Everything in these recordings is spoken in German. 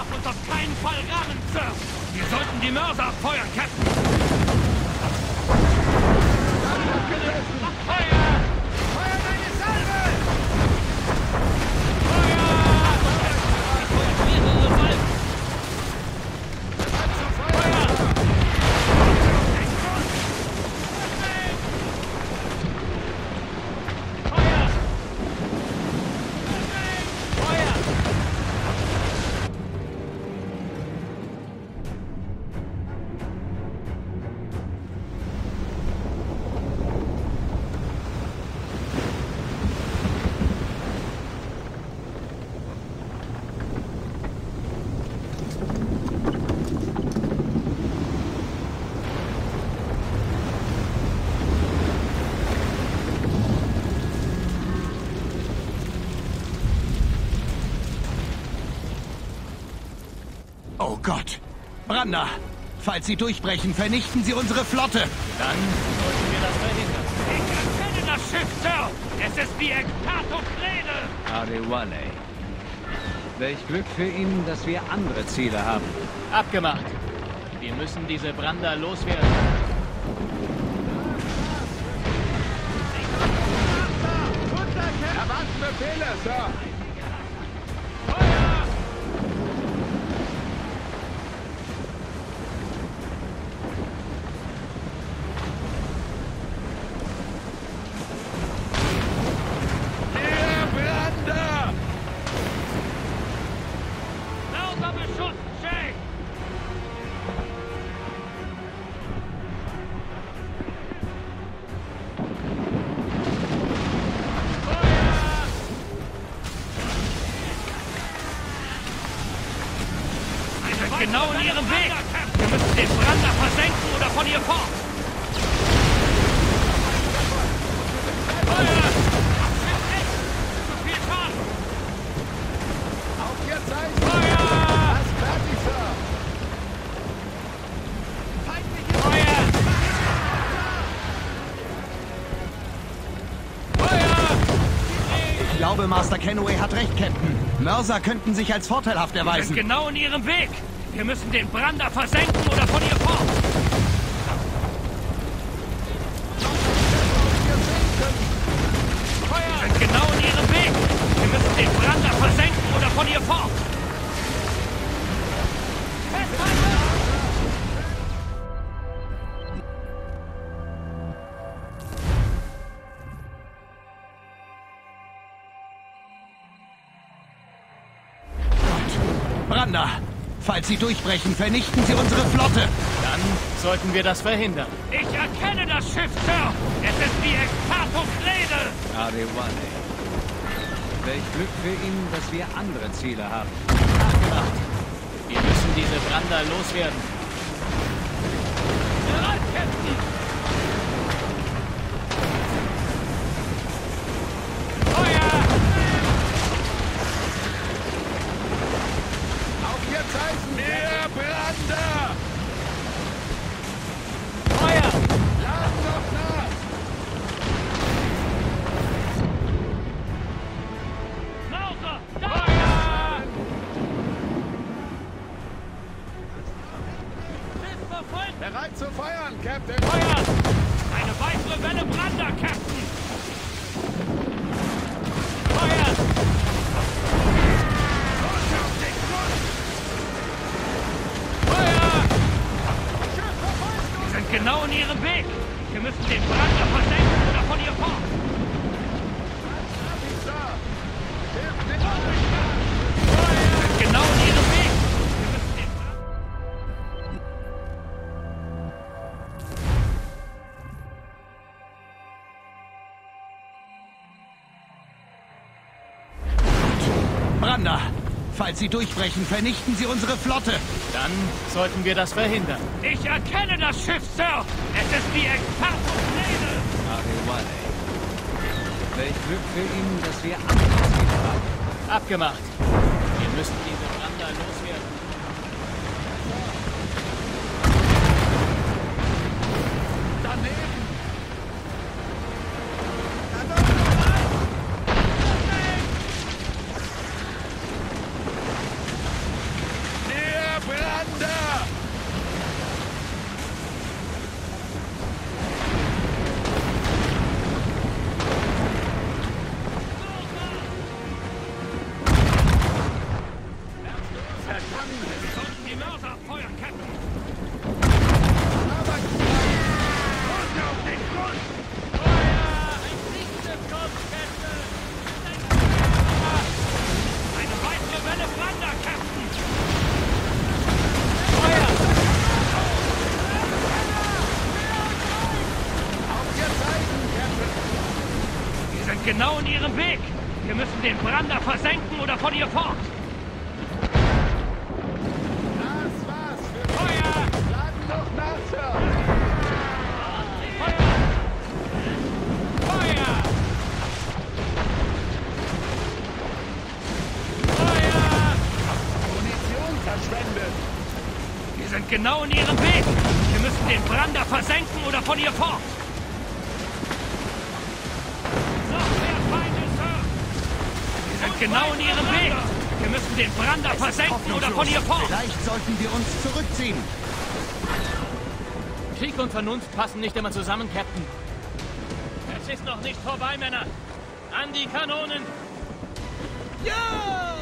darf uns auf keinen Fall rammen, Sir! Wir sollten die Mörser abfeuern, Captain! Feuer! Gott. Branda, falls Sie durchbrechen, vernichten Sie unsere Flotte. Dann sollten wir das verhindern. Ich erkenne das Schiff, Sir. Es ist die Ektato Rede. Adewale. Welch Glück für ihn, dass wir andere Ziele haben. Abgemacht. Wir müssen diese Brander loswerden. Erwarten Befehle, Sir! Genau in ihrem Weg. Wir müssen den Brander versenken oder von ihr fort. Feuer! Ich glaube, Master Kenway hat recht, Captain. Mörser könnten sich als vorteilhaft Wir erweisen. sind genau in ihrem Weg. Wir müssen den Brander versenken oder von ihr fort. Wir sind genau in ihrem Weg. Wir müssen den Brander versenken oder von ihr fort. Festhalten! Falls Sie durchbrechen, vernichten Sie unsere Flotte. Dann sollten wir das verhindern. Ich erkenne das Schiff, Sir. Es ist die Ektato Rede. Adewale. Welch Glück für ihn, dass wir andere Ziele haben. Abgemacht. Wir müssen diese Brander loswerden. Bereit, Captain. Bereit zu feuern, Captain! Feuer! Eine weitere Welle Brander, Captain! Feuer! Feuer! Wir sind genau in ihrem Weg. Wir müssen den Brander versenken Branda, falls Sie durchbrechen, vernichten Sie unsere Flotte. Dann sollten wir das verhindern. Ich erkenne das Schiff, Sir. Es ist die Rede. Adewale. Welch Glück für ihn, dass wir Ziele haben. Abgemacht. Wir müssen diese sind genau in ihrem Weg. Wir müssen den Brander versenken oder von ihr fort. Genau in ihrem Weg. Wir müssen den Brander versenken oder von ihr fort. Noch mehr Feinde, Sir. Wir sind genau in ihrem Weg. Wir müssen den Brander versenken oder von ihr fort. Vielleicht sollten wir uns zurückziehen. Krieg und Vernunft passen nicht immer zusammen, Captain. Es ist noch nicht vorbei, Männer. An die Kanonen. Ja!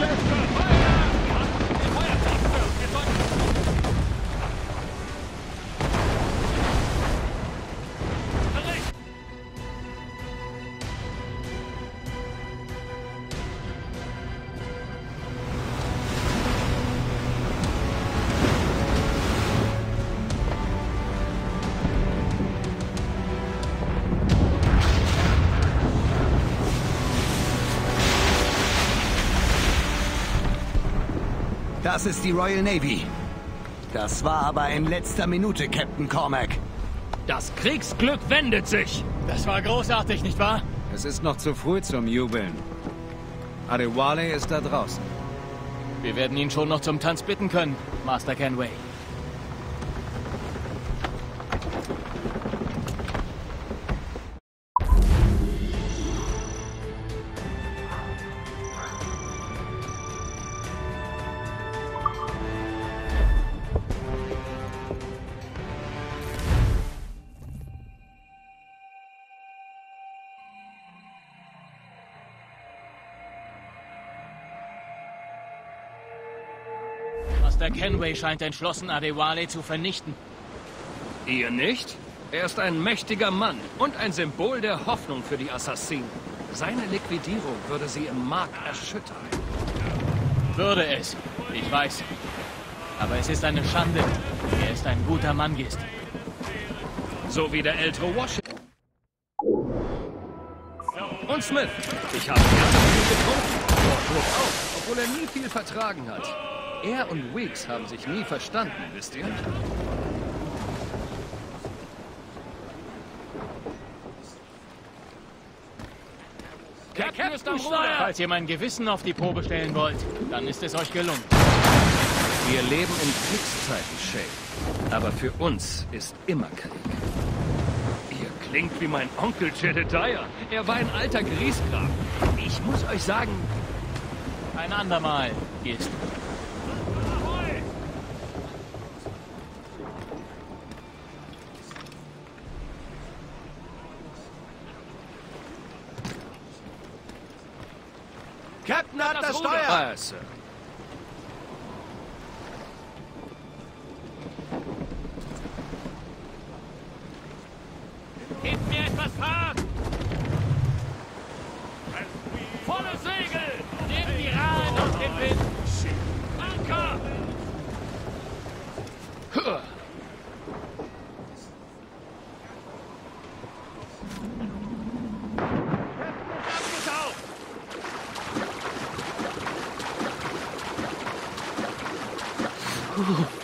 Das hat Das ist die Royal Navy. Das war aber in letzter Minute, Captain Cormac. Das Kriegsglück wendet sich! Das war großartig, nicht wahr? Es ist noch zu früh zum Jubeln. Adewale ist da draußen. Wir werden ihn schon noch zum Tanz bitten können, Master Kenway. Master Kenway scheint entschlossen, Adewale zu vernichten. Ihr nicht? Er ist ein mächtiger Mann und ein Symbol der Hoffnung für die Assassinen. Seine Liquidierung würde sie im Mark erschüttern. Würde es. Ich weiß. Aber es ist eine Schande. Er ist ein guter Mangist. So wie der ältere Washington. Und Smith. Ich habe ihm getrunken. Fordruck auch, obwohl er nie viel vertragen hat. Er und Weeks haben sich nie verstanden, wisst ihr? Captain ist am Ruder! Falls ihr mein Gewissen auf die Probe stellen wollt, dann ist es euch gelungen. Wir leben in Kriegszeiten, Shay. Aber für uns ist immer Krieg. Ihr klingt wie mein Onkel Jedediah. Er war ein alter Griesgram. Ich muss euch sagen, Ein andermal, Gist. Steuer! ah, Sir. Ooh.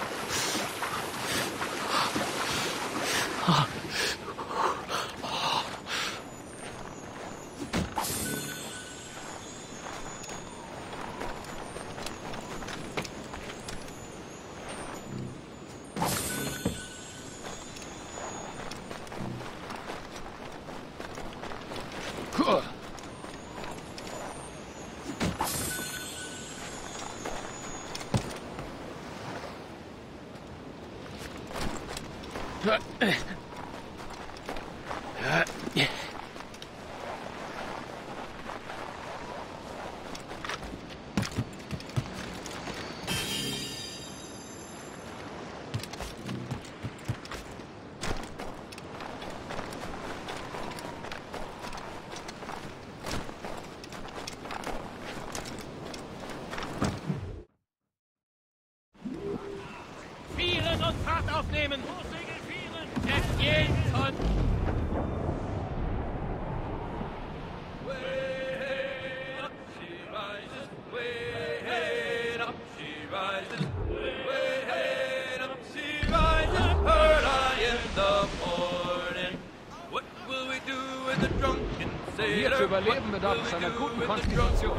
zu überleben, bedarf es einer guten Konstitution.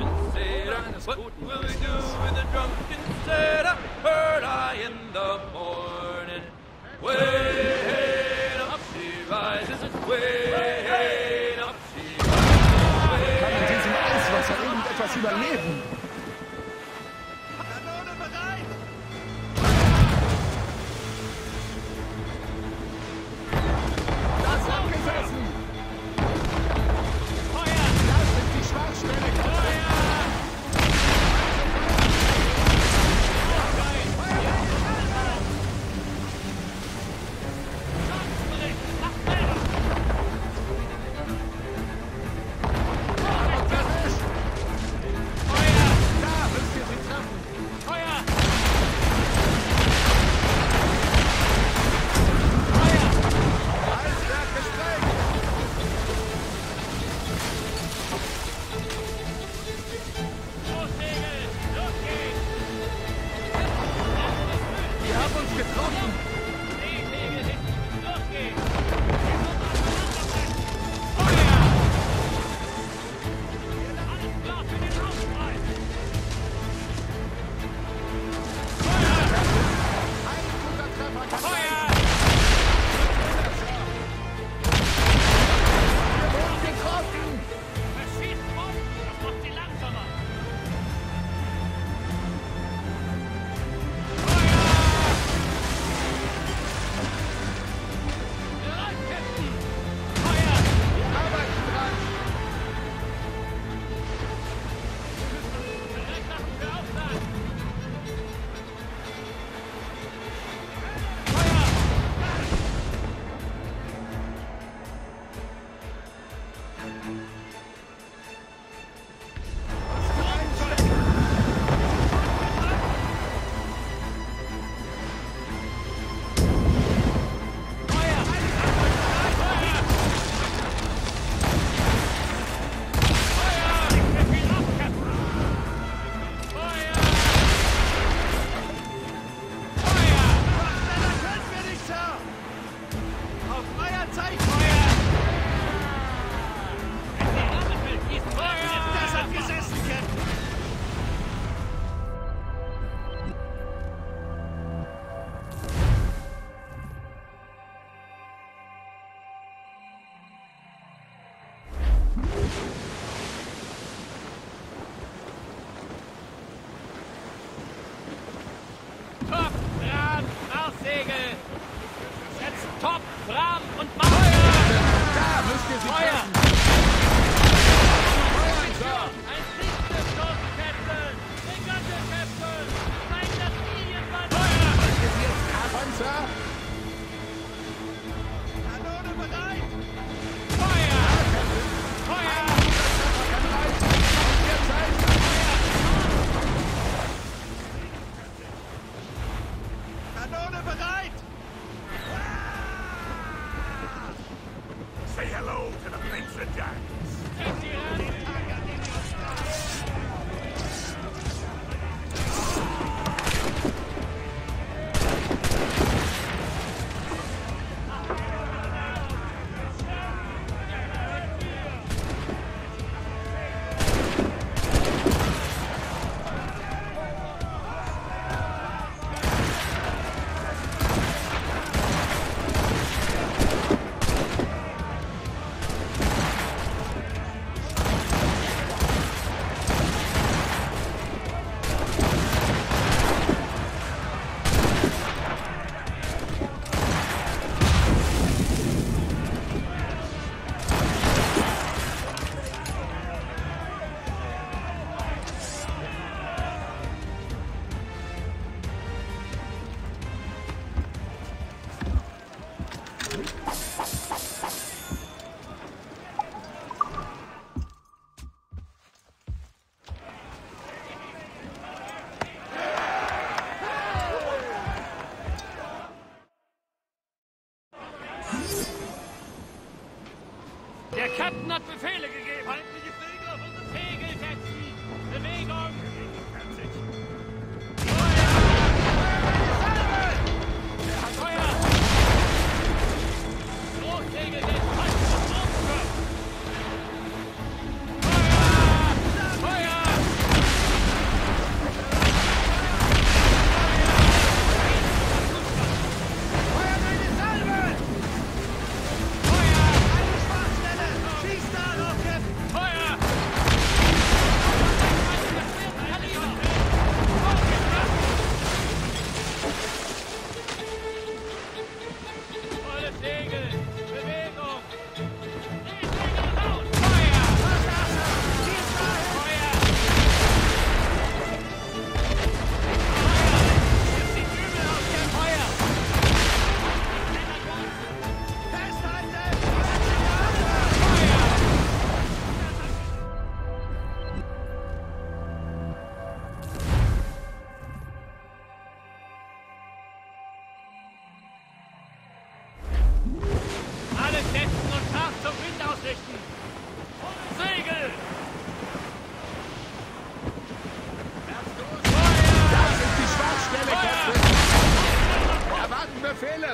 Eines guten Kann an diesem Eiswasser irgendetwas überleben?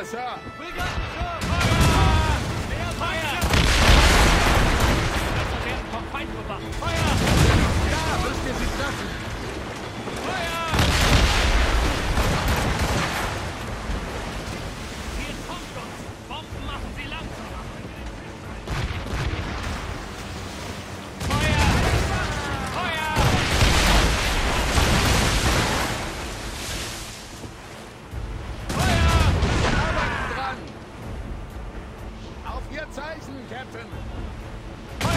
Yes. We got the Feuer! Feuer! Feuer! Da müsst ihr sie treffen! Feuer! Jackson, Captain. Feuer!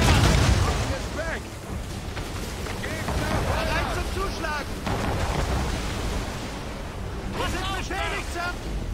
ist weg! Gegner! Allein zum Zuschlagen! Wir sind beschädigt, Sam!